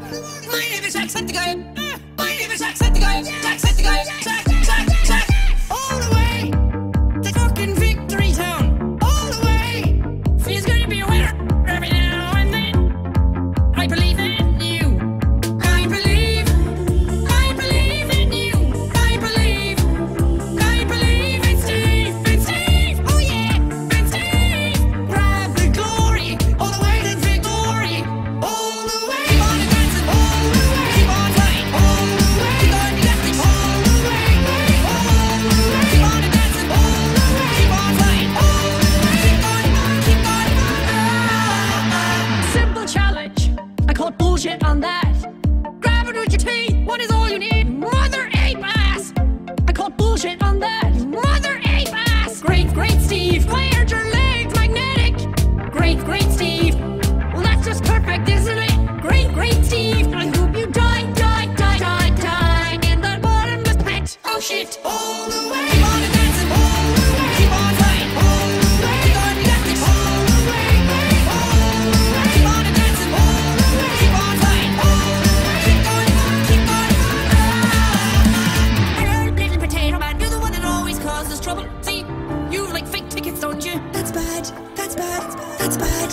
My name is Jack Jacksepticeye. My name is Jacksepticeye. Jacksepticeye. Jack, Jack, Jack. Jack. All the way to fucking Victory Town. All the way. There's gonna be a winner every now and then. I believe in you. on that. Grab it with your teeth. What is all you need? Mother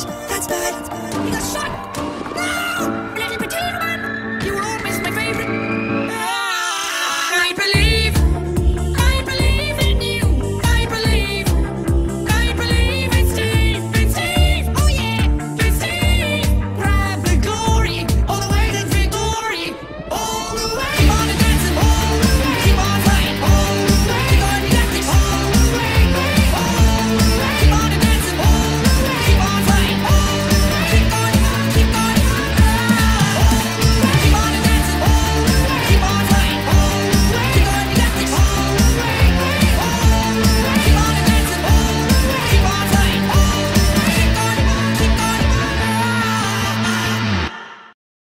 much.